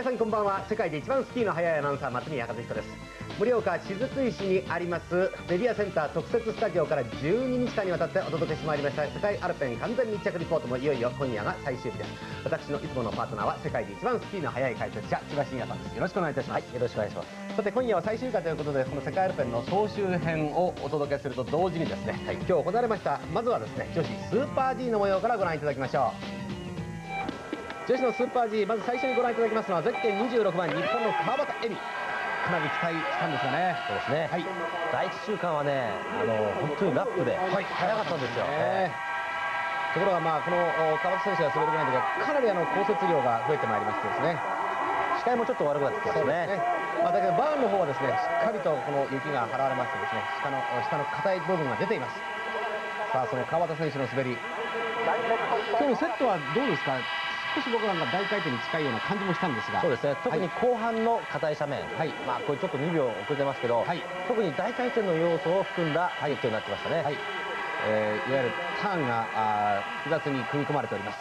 皆さんこんばんは。世界で一番スキーの速いアナウンサー松宮和人です。盛岡雫石にあります。メディアセンター特設スタジオから12日間にわたってお届けしてまいりました。世界アルペン完全密着リポートもいよいよ今夜が最終日です。私のいつものパートナーは世界で一番スキーの速い解説者千葉真也さんです。よろしくお願いいたします、はい、よろしくお願いしますさて今夜は最終回ということでこの世界アルペンの総集編をお届けすると同時にです。ね、はい、今日行われました。まずはですね女子スーパー G の模様からご覧いただきましょう。女子のスーパー G まず最初にご覧いただきますのはゼッケン26番日本の川端恵美。かなり期待したんですがね。そうですね、はい、第1週間はねあの本当にラップで速かったんですよ、はいところがまあこの川端選手が滑るぐらいの時はかなりあの降雪量が増えてまいりましてですね。視界もちょっと悪くなってきましたねね、まあ、だけどバーンの方はですねしっかりとこの雪が払われましてですね。下の下の硬い部分が出ています。さあその川端選手の滑り。今日のセットはどうですか？少し僕らが大回転に近いような感じもしたんですが。そうですね。特に後半の硬い斜面、はい、まあこれちょっと2秒遅れてますけど、はい、特に大回転の要素を含んだ配球になってましたね、はい。えー、いわゆるターンがあ複雑に組み込まれております。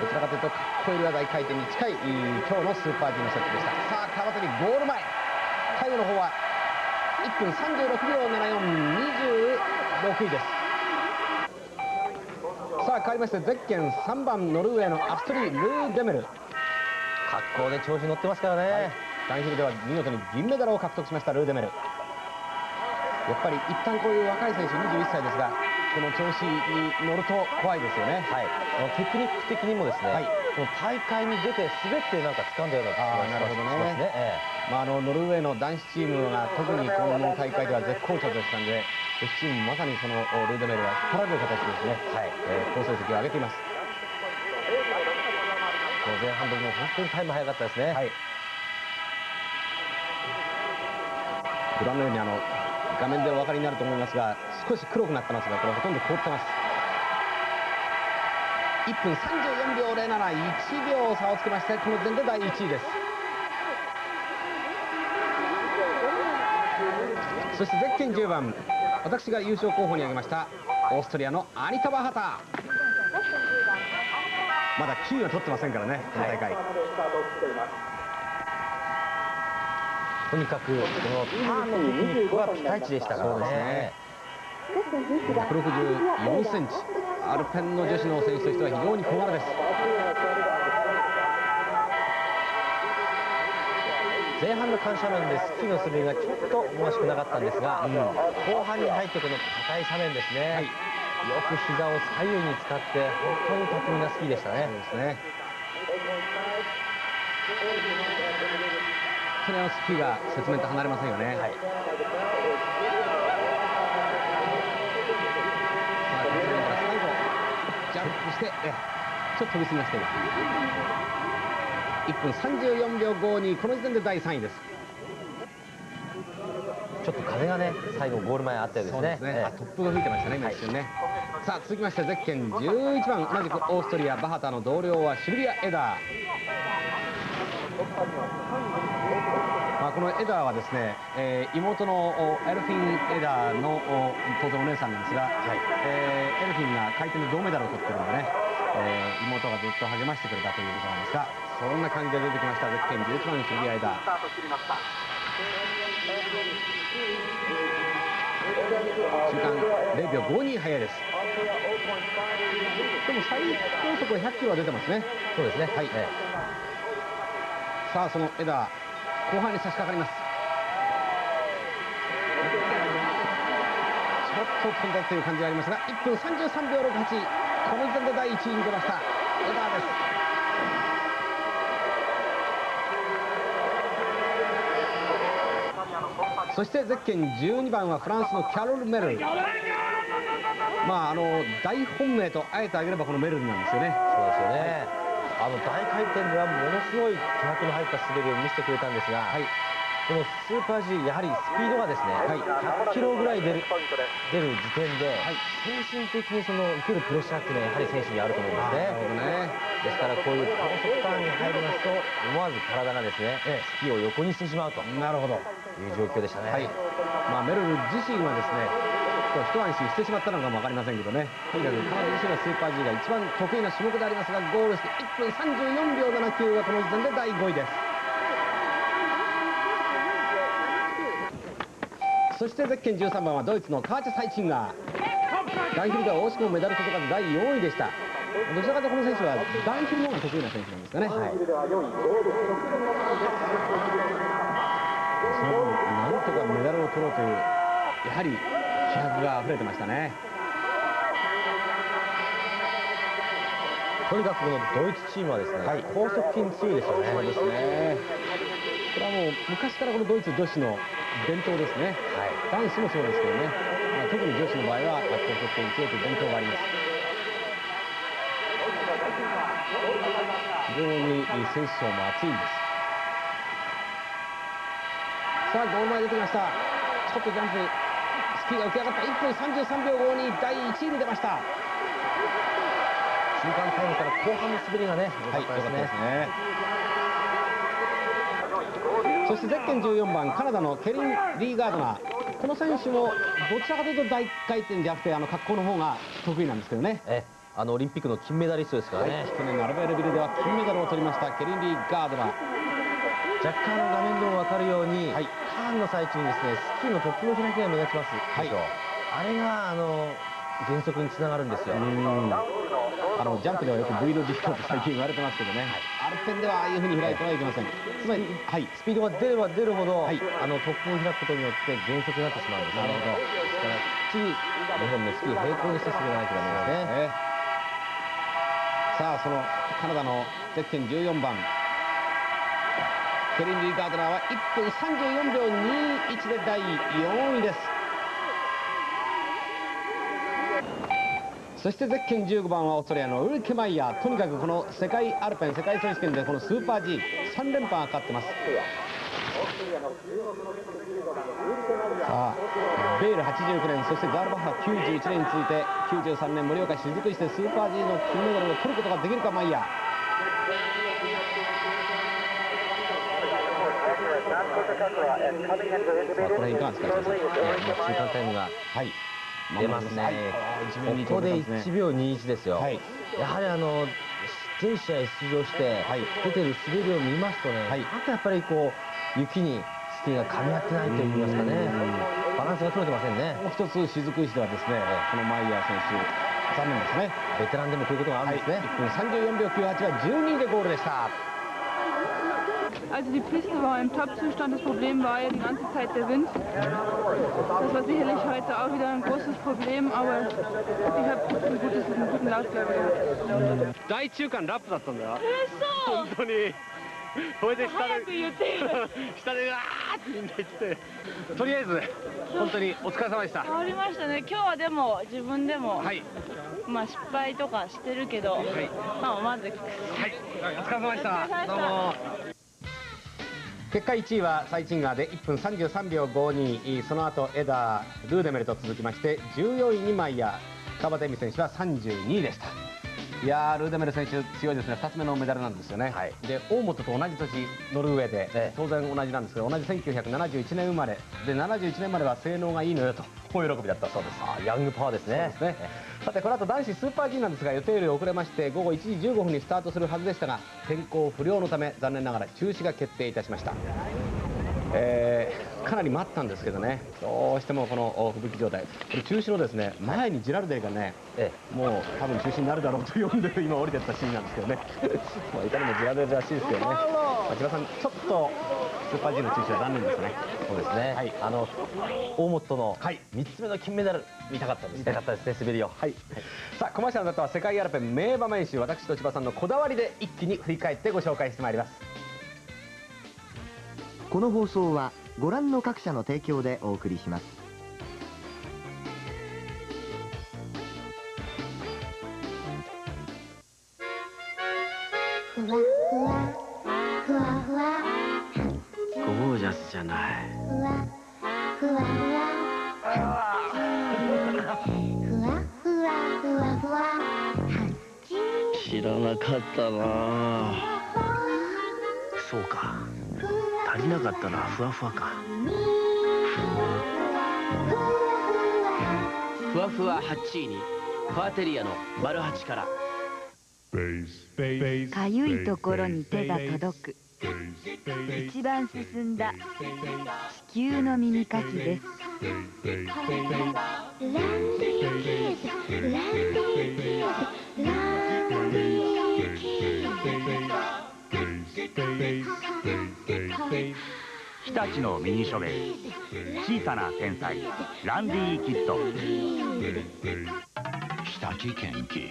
どちらかというとかっこいい大回転に近い今日のスーパー G のセットでした。さあ川端にゴール前。タイムの方は1分36秒7426位です変わりましてゼッケン3番ノルウェーのアストリー・ルー・デメル。格好で調子に乗ってますからね、はい、ダウンヒルでは見事に銀メダルを獲得しましたルー・デメル。やっぱり一旦こういう若い選手21歳ですがこの調子に乗ると怖いですよね、はい、テクニック的にもですね、はい、大会に出て滑ってなんか掴んだような気がしますね、ね。ええ、まあ、あのノルウェーの男子チームが特にこの大会では絶好調でしたんでチームまさにそのルードメルは引っ張られる形ですね、はい。えー、好成績を上げています。前半でも本当にタイム早かったですね、はい、ご覧のようにあの画面でお分かりになると思いますが少し黒くなってますがこれほとんど凍ってます。1分34秒071秒差をつけましてこの時点で第1位です。そしてゼッケン10番私が優勝候補に挙げましたオーストリアのアニタ・バハタ。まだ9位は取ってませんからねこの大会、はい、とにかくこのターンのテクニックはピカイチでしたからね。164センチアルペンの女子の選手としては非常に小柄です前半の緩斜面でスキーの滑りがちょっと思わしくなかったんですが、うん、後半に入ってこの硬い斜面ですね、はい、よく膝を左右に使って本当に巧みなスキーでしたね。そうですねそれはスキーが雪面と離れませんよね。はい、ジャンプして、えちょっと飛びすぎましたよ。1分34秒52この時点で第3位です。ちょっと風がね最後ゴール前あったようですね、ね。えー、トップが吹いてましたね今一瞬ね、はい、さあ続きましてゼッケン11番。同じくオーストリアバハタの同僚はシルビア・エダー。まあ、このエダーはですね、えー、妹のエルフィン・エダーの当然お姉さんなんですが、はい。えー、エルフィンが回転で銅メダルを取ってるんでね、えー、妹がずっと励ましてくれたということなんですがそんな感じで出てきましたゼッケン11番の知り合いだ。中間0秒52早いです。でも最高速は100キロは出てますね。そうですね。はい、ええ、さあそのエダー後半に差し掛かります。ちょっと飛んだという感じがありますが1分33秒68この時点で第1位に出ました。エダーですそしてゼッケン12番はフランスのキャロル・メル。まああの大本命とあえてあげればこのメルルなんですよね。そうですよね、はい、あの大回転ではものすごい気迫の入った滑りを見せてくれたんですが、はい。このスーパー G やはりスピードがですね、はい、100キロぐらい出る出る時点で、はい、精神的にその受けるプレッシャーっていうのはやはり選手にあると思うんですね。ねですからこういう高速ターンに入りますと思わず体がですね、スキーを横にしてしまうとなるほど。いう状況でしたね。はい、まあ、メルル自身はですねと一安心してしまったのかも分かりませんけどね。とにかく彼女自身はスーパー G が一番得意な種目でありますがゴールして1分34秒79がこの時点で第5位です。そしてゼッケン13番はドイツのカーチャ・サイチンガー。ダンヒルでは惜しくもメダル届かず第4位でしたどちらかとこの選手はダンヒルの方が得意な選手なんですかね、はい、そのなんとかメダルを取ろうというやはり気迫が溢れてましたね。とにかくこのドイツチームはですね、はい、高速筋強いですよね。そうですね。これはもう昔からこのドイツ女子の伝統ですね、はい、男子もそうですけどね、まあ、特に女子の場合は高速点強いという伝統があります非常に選手層も厚いんです。さあゴール前出てきました。ちょっとジャンプスキーが浮き上がった。1分33秒52第1位に出ました。中間タイムから後半の滑りがね良かったですね、そしてゼッケン14番カナダのケリン・リーガードナーこの選手もどちらかというと大回転じゃなくてあの格好の方が得意なんですけどね。えあのオリンピックの金メダリストですからね、はい、去年のアルベールビルでは金メダルを取りましたケリン・リーガードナー。若干の画面でも分かるように、はい、ターンの最中にですねスキーのトップの開きが目立ちます、はい、あれがあの減速につながるんですよ。あのジャンプではよく V の実況と最近言われてますけどね、はい、アルペンではああいうふうに開いてはいけません、つまり、はい、スピードが出れば出るほど、はい、あのトップを開くことによって減速になってしまうんですなるほど。ですからきっちり日本のスキー平行にして滑らなきゃダメですね、ね、さあそのカナダのゼッケン14番。ケリン・リー・ガードナーは1分34秒21で第4位です。そしてゼッケン15番はオーストリアのウルケマイヤー。とにかくこの世界アルペン世界選手権でこのスーパー G3 連覇がかかってます。さあベール89年そしてガールバッハ91年に続いて93年盛岡雫石でスーパー G の金メダルを取ることができるかマイヤー。これいかがですか中間タイムがはい。出ますね、ここで1秒21ですよ、はい、やはりあの全試合出場して、出てる滑りを見ますとね、はい、あとやっぱりこう雪にスキーが噛み合ってないといいますかね、バランスが取れてませんね。もう一つ、雫石ではですね、このマイヤー選手、残念ですね。ベテランでもこういうことがあるんですね。はい、1分34秒98は12位でゴールでした。Also die Piste war im Top-Zustand. Das Problem war ja die ganze Zeit der Wind. Das war sicherlich heute auch wieder ein großes Problem, aber ich habe ein gutes, einen guten Lauf gehabt. 大中間ラップだったんだよ。えー、そう本当に。それで下で下でわーってみんな言ってとりあえず本当にお疲れ様でした。変わりましたね。今日はでも自分でも、はい、まあ失敗とかしてるけど、はい、まあまずはい。お疲れ様でした。どうも。結果1位はサイチンガーで1分33秒52その後エダールーデメルと続きまして14位にマイヤー川端恵美選手は32位でしたいやルーデメル選手強いですね。2つ目のメダルなんですよね、はい、で大本と同じ年ノルウェーで、ええ、当然同じなんですけど同じ1971年生まれ。で71年までは性能がいいのよと。大喜びだった。そうです。あヤングパワーですね。ですね。さてこの後男子スーパー G なんですが予定より遅れまして午後1時15分にスタートするはずでしたが天候不良のため残念ながら中止が決定いたしましたえー、かなり待ったんですけどね。どうしてもこの吹雪状態。これ中止のですね前にジラルデーがね、ええ、もう多分中止になるだろうと読んで今降りてったシーンなんですけどね。まあいかにもジラルデーらしいですけどね。千葉さんちょっとスーパー G の中止は残念ですね。そうですね、はい、あの大本の3つ目の金メダル見たかったです見たかったですね滑りを、はい、はい、さあコマーシャルの後は世界アルペン名場面集私と千葉さんのこだわりで一気に振り返ってご紹介してまいりますこの放送はご覧の各社の提供でお送りします。ふわふわ。ふわふわ。ゴージャスじゃないふわ。ふわふわ。ふわふわ。ふわふわ。知らなかったなそうか足りなかったのはふわふわか。ふわふわハッチーニファーテリアの丸八からかゆいところに手が届く一番進んだ地球の耳かきですランディーズランディーズランディーズ日立のミニショベル小さな天才ランディキッド。日立県機。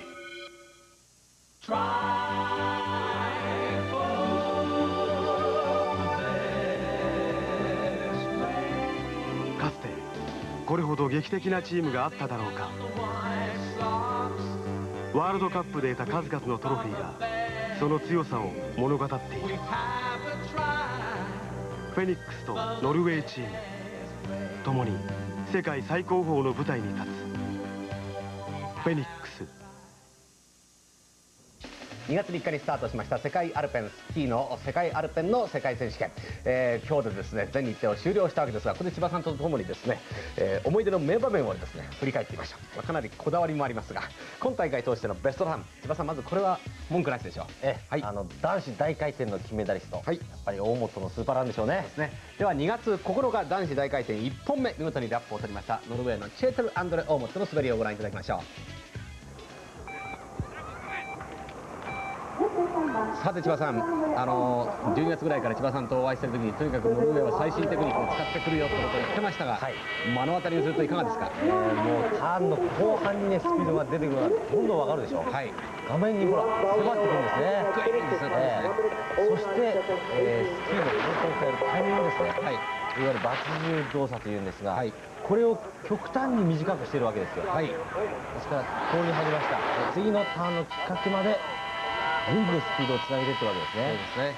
かつてこれほど劇的なチームがあっただろうか。ワールドカップで得た数々のトロフィーがその強さを物語っている。フェニックスとノルウェーチーム。共に世界最高峰の舞台に立つ。フェニックス。2月3日にスタートしました世界アルペンスキーの世界アルペンの世界選手権、えー今日でですね全日程を終了したわけですがここで千葉さんとともにですね、えー思い出の名場面をですね振り返ってみましょう、まあかなりこだわりもありますが今大会通してのベストラン。千葉さんまずこれは文句なしでしょう？ええあの男子大回転の金メダリスト、はい。やっぱり大本のスーパーランでしょうね。ですね。では2月9日男子大回転1本目見事にラップを取りましたノルウェーのチェーテル・アンドレ・オーモットの滑りをご覧いただきましょうさて千葉さん、あの12月ぐらいから千葉さんとお会いしてる時にとにかくノルウェーは最新テクニックを使ってくるよってことを言ってましたが、はい。目の当たりにするといかがですか？えーもうターンの後半にねスピードが出てくるのがどんどんわかるでしょ？はい。画面にほら迫ってくるんですね。グイーンですねええ。そして、えースキーの方向を変えるタイミングですね。はい。いわゆるバツ重動作というんですが、はい。これを極端に短くしているわけですよ、はい。ですからここに入りました。で次のターンのきっかけまでぐんぐんスピードをつなげていってるわけですそうねですね。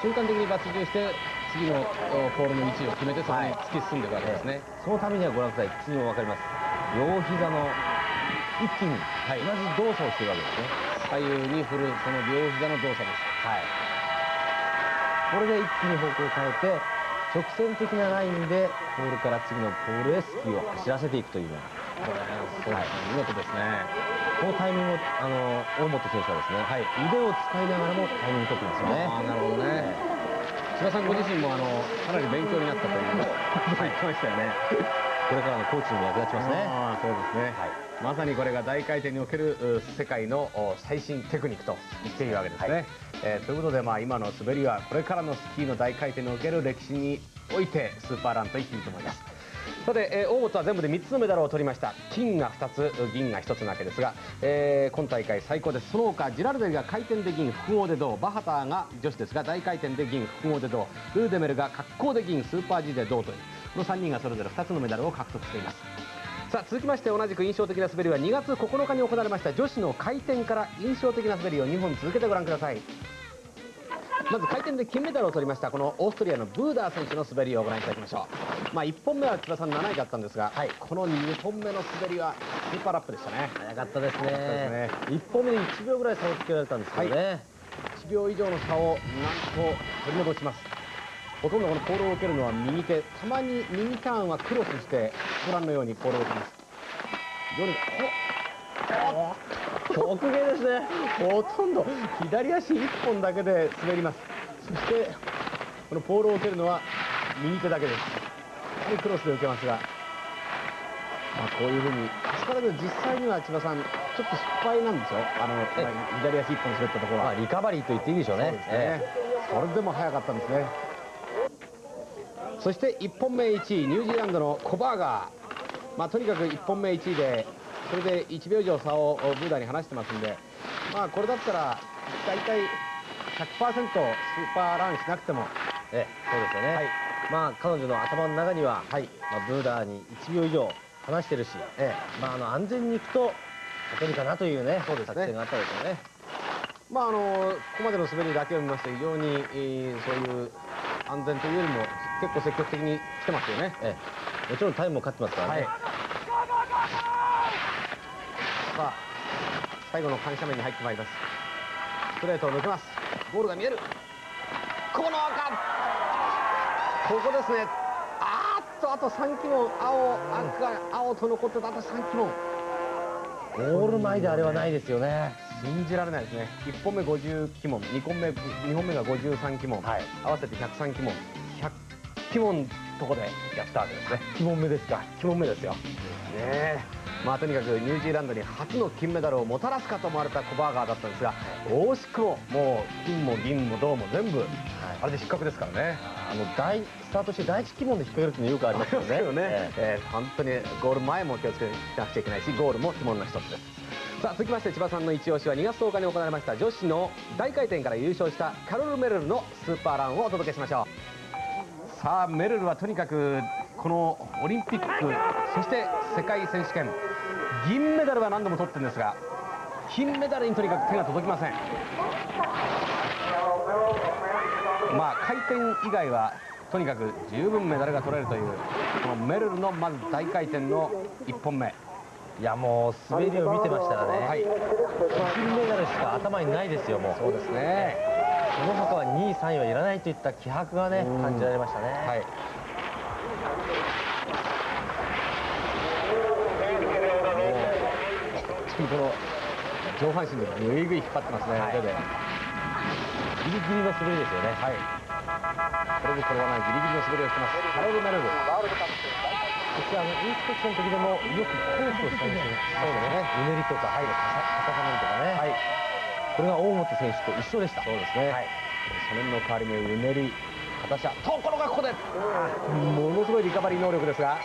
瞬間的に抜重して次のおポールの位置を決めてそこに突き進んでいくわけですね、そのためにはご覧ください。次も分かります両膝の一気に同じ動作をしているわけですね、左右に振るその両膝の動作です。はい。これで一気に方向を変えて直線的なラインでポールから次のポールへスキーを走らせていくというようなそうですね見事ですね。このタイミングをあの大本選手はですね、腕を使いながらもタイミング取ってますよね。ああなるほどね。千葉さんご自身もあのかなり勉強になったということを言ってましたよね。これからのコーチにも役立ちますね。ああそうですね、まさにこれが大回転におけるう世界のお最新テクニックと言っているわけですね、えーということで、まあ、今の滑りはこれからのスキーの大回転における歴史においてスーパーランと言っていいと思いますさて、えー大本は全部で3つのメダルを取りました。金が2つ銀が1つなわけですが、えー今大会最高です。その他ジラルデリが回転で銀複合で銅。バハターが女子ですが大回転で銀複合で銅。ルーデメルが滑降で銀スーパー G で銅というこの3人がそれぞれ2つのメダルを獲得しています。さあ続きまして同じく印象的な滑りは2月9日に行われました女子の回転から印象的な滑りを2本続けてご覧ください。まず回転で金メダルを取りましたこのオーストリアのブーダー選手の滑りをご覧いただきましょう。まあ1本目は千葉さん7位だったんですが、この2本目の滑りはスーパーラップでしたね。早かったですね。ですね。1本目で1秒ぐらい差をつけられたんですけどね、1秒以上の差をなんと取り戻します。ほとんどこのポールを受けるのは右手。たまに右ターンはクロスしてご覧のようにポールを受けます。非常に極限ですね。ほとんど左足1本だけで滑ります。そしてこのポールを受けるのは右手だけです。やはりクロスで受けますが、まあ、こういうふうに足からで実際には千葉さんちょっと失敗なんですよ。あの、まあ左足1本滑ったところは、まあ、リカバリーと言っていいでしょうね。そうですね、それでも速かったんですね。そして1本目1位ニュージーランドのコバーガー、まあ、とにかく1本目1位でそれで1秒以上差をブーダーに離してますんで、まあ、これだったら大体100%スーパーランしなくても。ええそうですよね、まあ彼女の頭の中には、まあ、ブーダーに1秒以上離してるし、まあ、あの安全に行くと勝てるかなというねそうですね。作戦があったでしょうね。まああのここまでの滑りだけを見ますと非常に、えーそういう安全というよりも結構積極的に来てますよね。ええ、もちろんタイムも勝ってますからね、さあ最後の緩斜面に入ってまいります。ストレートを抜けます。ゴールが見える。この赤ここですね。あーっとあと3旗門青赤青と残ってた。あと3旗門ゴール前であれはないですよね。信じられないですね。1本目50旗門2本目2本目が53旗門、はい。合わせて103旗門100旗門とこでやったわけですね。1問目ですか。1問目ですよ。ね。えまあとにかくニュージーランドに初の金メダルをもたらすかと思われたコバーガーだったんですが惜しくももう金も銀も銅も全部あれで失格ですからね。あの第スタートして第一鬼門で引っ掛けるっていうのよくありますよね。よね、ええ。ー本当にゴール前も気をつけなくちゃいけないしゴールも鬼門の一つです。さあ続きまして千葉さんの一押しは2月10日に行われました女子の大回転から優勝したカロル・メルルのスーパーランをお届けしましょうさあメルルはとにかくこのオリンピックそして世界選手権銀メダルは何度も取ってるんですが金メダルにとにかく手が届きません。まあ回転以外はとにかく十分メダルが取れるというこのメルルのまず大回転の1本目。いやもう滑りを見てましたらね、はい。金メダルしか頭にないですよもう。そうですねその他は2位3位はいらないといった気迫がね感じられましたね。はい。上半身でぐいぐい引っ張ってますね、はい。腕で。ギリギリの滑りですよね。はい。これに転ばないギリギリの滑りをしてます。カロル・メルルそしてあのインスペクションの時でもよくコースをしたんですよねそうだね。うねりとか、はい、かさかさめとかね、はいこれが大本選手と一緒でした。そうですね、はい。斜面の代わりにうねり片車ところがここで。ものすごいリカバリー能力ですが。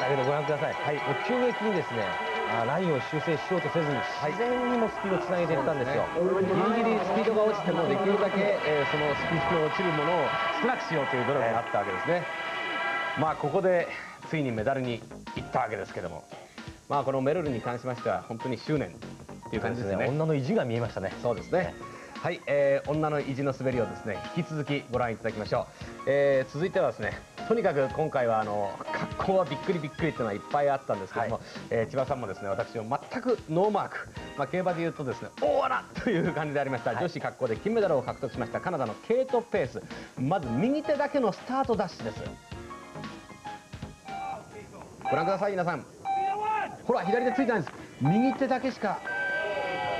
だけどご覧ください、はい。もう急激にですねあラインを修正しようとせずに自然にもスピードをつなげていったんですよ。ギリギリスピードが落ちてもできるだけ、えーそのスピードの落ちるものを少なくしようという努力があったわけですね、まあここでついにメダルに行ったわけですけども。まあこのメルルに関しましては本当に執念いう感じですね。女の意地が見えましたね。そうですね。はい、えー女の意地の滑りをですね引き続きご覧いただきましょう、えー続いてはですねとにかく今回はあの格好はびっくりびっくりっていうのはいっぱいあったんですけども、えー千葉さんもですね私も全くノーマーク、まあ、競馬でいうとですね大穴という感じでありました、女子格好で金メダルを獲得しましたカナダのケイト・ペース。まず右手だけのスタートダッシュです。ご覧ください皆さん。ほら左手ついてないんです。右手だけしか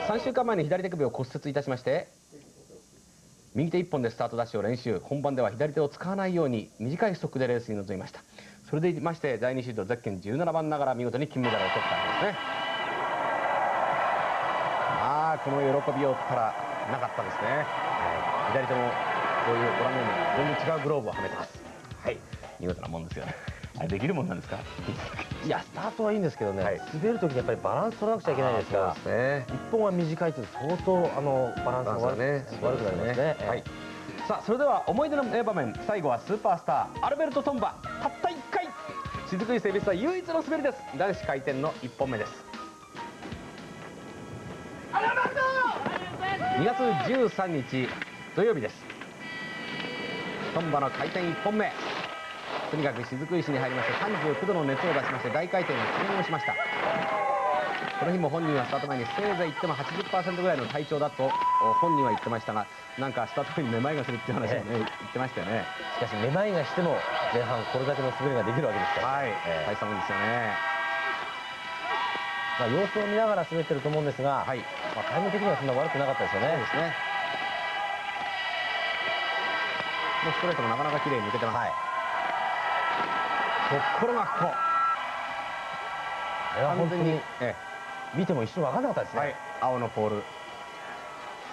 3週間前に左手首を骨折いたしまして右手1本でスタートダッシュを練習。本番では左手を使わないように短いストックでレースに臨みました。それでいまして第2シードゼッケン17番ながら見事に金メダルを取ったんですね。まあこの喜びよったらなかったですね、左手もこういうご覧のように全然違うグローブをはめてます。はい。見事なもんですよね。できるもんなんですか？いやスタートはいいんですけどね、はい。滑る時にやっぱりバランス取らなくちゃいけないですからすね。一本は短いと相当あのバランスが悪,、ね。悪くなりますね。はい。さあそれでは思い出の名場面最後はスーパースターアルベルト・トンバたった1回。雫石整備士は唯一の滑りです。男子回転の1本目です。2月13日土曜日です。トンバの回転1本目とにかく雫石に入りまして39度の熱を出しまして大回転が記念をしました。この日も本人はスタート前にせいぜい言っても80%ぐらいの体調だと本人は言ってましたがなんかスタート前にめまいがするっていう話をね、言ってましたよね。しかしめまいがしても前半これだけの滑りができるわけですから、はい、え大したもんですよね。まあ、様子を見ながら滑ってると思うんですが、はい。まあ、タイム的にはそんな悪くなかったですよね。ですね。もうストレートもなかなか綺麗に抜けてます、ところがここあれは本当にえ見ても一瞬分かんなかったですね、えはい。青のポール。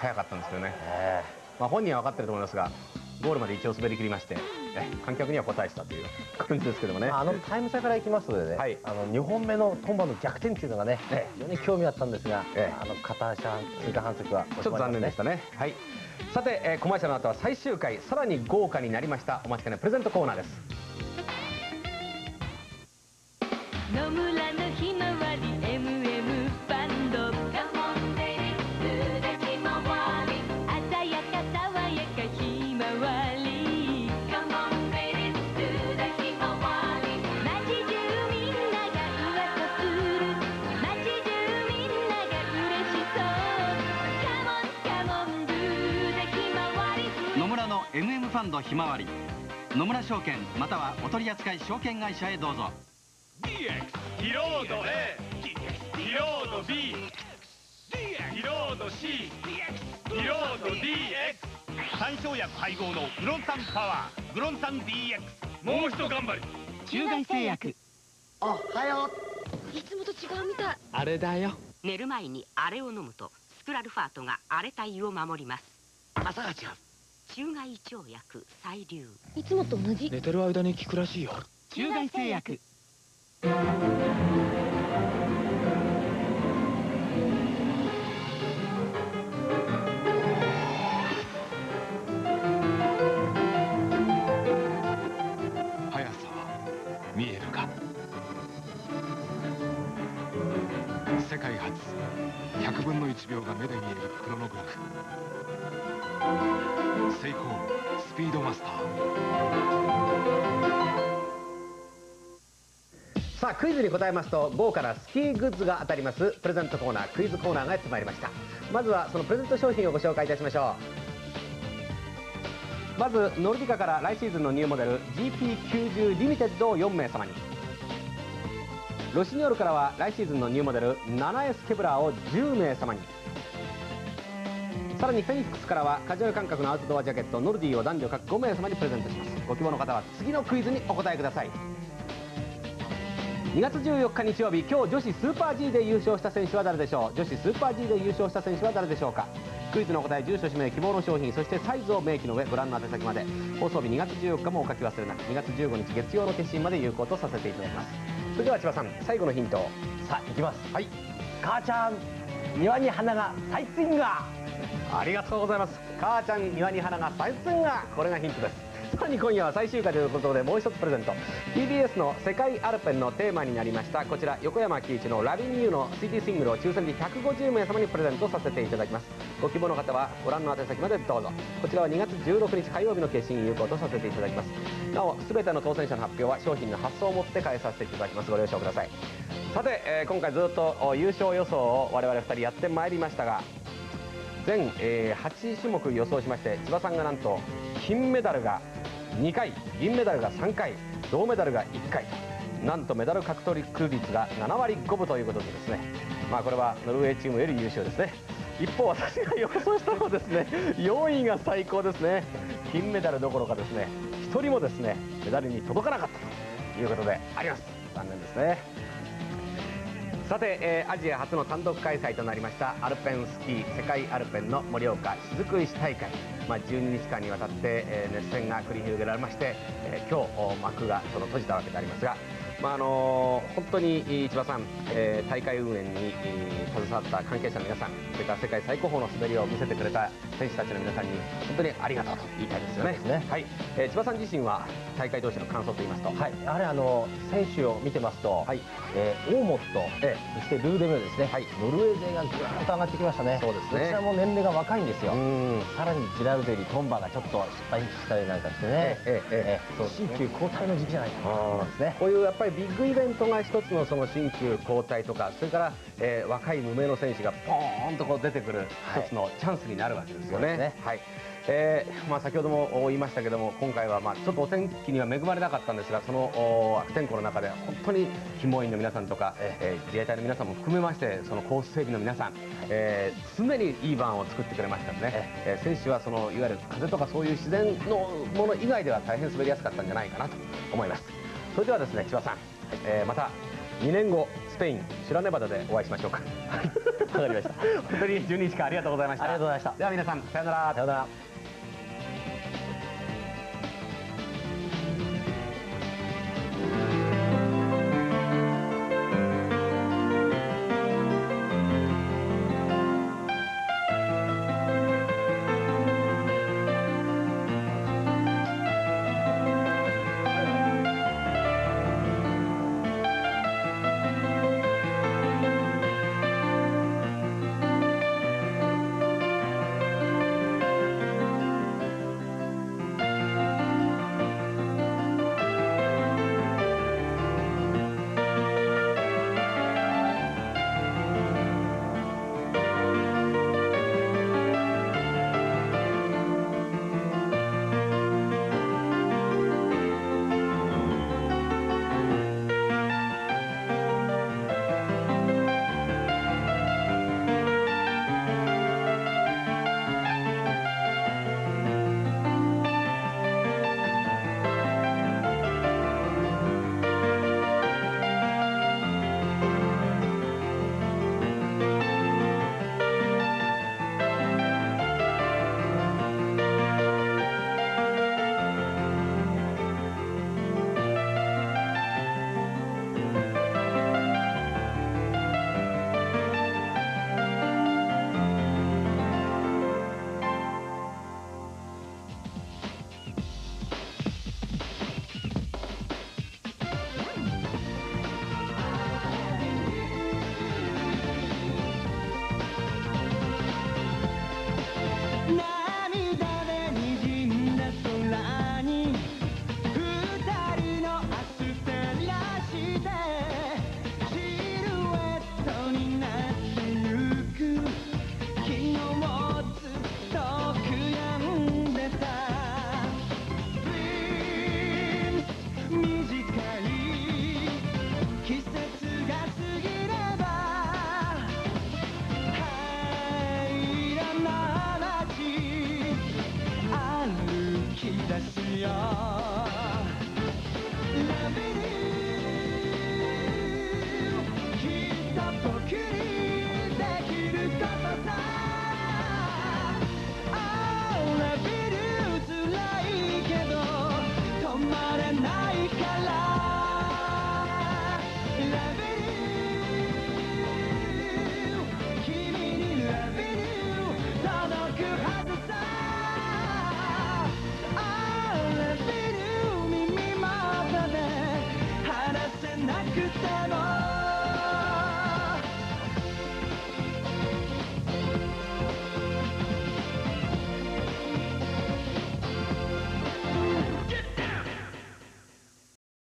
早かったんですけどね、えまあ、本人は分かってると思いますがゴールまで一応滑り切りましてえ観客には答えしたという感じですけどもね、あ、あのタイム差からいきますのでね、はい。あの2本目のトンバの逆転っていうのがね、え非常に興味あったんですが、ええ。あの片足追加反則はちょっと残念でしたね。はい。さて、えーコマーシャルの後は最終回、さらに豪華になりました。お待ちかねプレゼントコーナーです。野村のひまわり MM バンド。カモンベリーでひまわり。鮮やか爽やかひまわり。カモンベリーでひまわり。街中みんなが噂する。街中みんなが嬉しそう。カモンカモンルーでひまわり。野村の MM ファンドひまわり。野村証券またはお取り扱い証券会社へどうぞ。DX リロード A リロード B リロード C リロード DX 三生薬配合のグロン酸パワーグロン酸 DX もう一頑張り中外製薬。おはよいつもと違うみたい。あれだよ。寝る前にあれを飲むとスクラルファートが荒れた胃を守ります。朝が違う。中外胃腸薬細流いつもと同じ。寝てる間に効くらしいよ。中外製薬世界初100分の1秒が目で見えるクロノグラフ。セイコースピードマスター。さあクイズに答えますと豪華なスキーグッズが当たります。プレゼントコーナークイズコーナーがやってまいりました。まずはそのプレゼント商品をご紹介いたしましょう。まずノルディカから来シーズンのニューモデル GP90 リミテッドを4名様に。ロシニョールからは来シーズンのニューモデル 7S ケブラーを10名様に。さらにフェニックスからはカジュアル感覚のアウトドアジャケットノルディを男女各5名様にプレゼントします。ご希望の方は次のクイズにお答えください。2月14日日曜日今日女子スーパー G で優勝した選手は誰でしょう？女子スーパー G で優勝した選手は誰でしょうか？クイズのお答え住所氏名希望の商品そしてサイズを明記の上ご覧の宛先まで。放送日2月14日もお書き忘れなく2月15日月曜の決心まで有効とさせていただきます。それでは千葉さん最後のヒント。をさあ行きます。はい。母ちゃん庭に花が咲いついんがありがとうございます。母ちゃん庭に花が咲いつんがこれがヒントですさに今夜は最終回ということでもう一つプレゼント。TBS の世界アルペンのテーマになりました。こちら横山喜一のラビン・ニューの CD シングルを抽選で150名様にプレゼントさせていただきます。ご希望の方はご覧の宛先までどうぞ。こちらは2月16日火曜日の決心有効とさせていただきます。なお全ての当選者の発表は商品の発送をもって返させていただきます。ご了承ください。さて、えー今回ずっと優勝予想を我々2人やってまいりましたが全、えー8種目予想しまして千葉さんがなんと金メダルが2回銀メダルが3回銅メダルが1回なんとメダル獲得率が7割5分ということでですねまあこれはノルウェーチームより優勝ですね。一方私が予想したのはですね4位が最高ですね。金メダルどころかですね1人もですねメダルに届かなかったということであります。残念ですね。さて、えーアジア初の単独開催となりましたアルペンスキー世界アルペンの盛岡雫石大会、まあ、12日間にわたって、えー熱戦が繰り広げられまして、えー今日幕がその閉じたわけでありますが、まああのー本当にえー千葉さん、えー大会運営に、えー携わった関係者の皆さんそれから世界最高峰の滑りを見せてくれた選手たちの皆さんに本当にありがとうと言いたいですよね。はい。えー千葉さん自身は大会同士の感想といいますと。はい、やはりあの選手を見てますと、えーオーモット、そしてルーデメルですね、ノルウェー勢がぐーんと上がってきましたね、そうですね。こちらも年齢が若いんですよ、さらにジラルデリ、トンバがちょっと失敗したりなんかしてね、ええええそう新旧交代の時期じゃないかなと思いますね。こういうやっぱりビッグイベントが一つのその新旧交代とかそれから、えー若い無名の選手がポーンとこう出てくる一つのチャンスになるわけですよね。はい。えーまあ、先ほども言いましたけども今回はまあちょっとお天気には恵まれなかったんですがそのお悪天候の中で本当に勤務員の皆さんとか、えー自衛隊の皆さんも含めましてそのコース整備の皆さん、えー常にいいバーンを作ってくれましたので、えー選手はそのいわゆる風とかそういう自然のもの以外では大変滑りやすかったんじゃないかなと思います。それではですね千葉さん、えーまた2年後スペインシュラネバダでお会いしましょうか。わかりました。本当に12日間ありがとうございました。ありがとうございました。では皆さんさようなら。さようなら